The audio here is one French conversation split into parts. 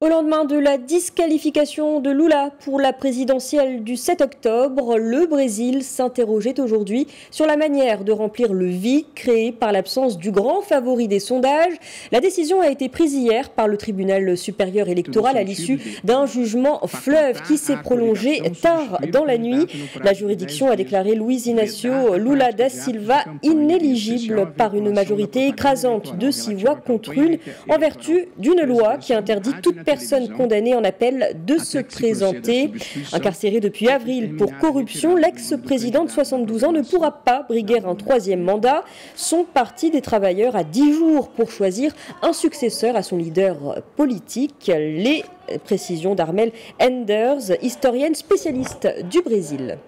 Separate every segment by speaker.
Speaker 1: Au lendemain de la disqualification de Lula pour la présidentielle du 7 octobre, le Brésil s'interrogeait aujourd'hui sur la manière de remplir le vide créé par l'absence du grand favori des sondages. La décision a été prise hier par le tribunal supérieur électoral à l'issue d'un jugement fleuve qui s'est prolongé tard dans la nuit. La juridiction a déclaré Luiz Inácio Lula da Silva inéligible par une majorité écrasante de six voix contre une en vertu d'une loi qui interdit toute personne condamnée en appel de se présenter. Incarcéré depuis avril pour corruption, l'ex-président de 72 ans ne pourra pas briguer un troisième mandat. Son parti des travailleurs a 10 jours pour choisir un successeur à son leader politique. Les précisions d'Armel Enders, historienne spécialiste du Brésil.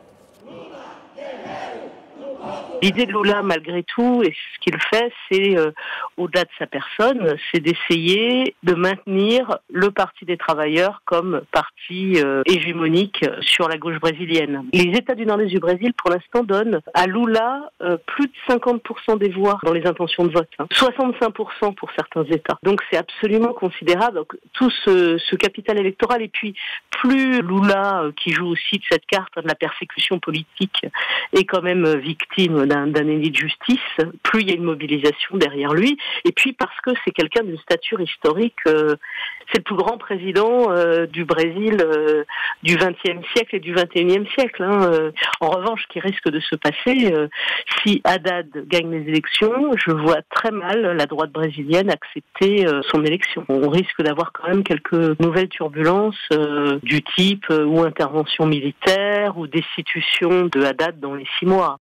Speaker 2: L'idée de Lula, malgré tout, et ce qu'il fait, c'est, euh, au-delà de sa personne, c'est d'essayer de maintenir le Parti des travailleurs comme parti euh, hégémonique sur la gauche brésilienne. Les États du nord-est du Brésil, pour l'instant, donnent à Lula euh, plus de 50% des voix dans les intentions de vote, 65% hein. pour certains États. Donc c'est absolument considérable. Donc, tout ce, ce, capital électoral, et puis plus Lula, qui joue aussi de cette carte de la persécution politique, est quand même victime d'un élit de justice, plus il y a une mobilisation derrière lui, et puis parce que c'est quelqu'un d'une stature historique, euh, c'est le plus grand président euh, du Brésil euh, du XXe siècle et du XXIe siècle. Hein. En revanche, ce qui risque de se passer, si Haddad gagne les élections, je vois très mal la droite brésilienne accepter son élection. On risque d'avoir quand même quelques nouvelles turbulences du type ou intervention militaire ou destitution de Haddad dans les six mois.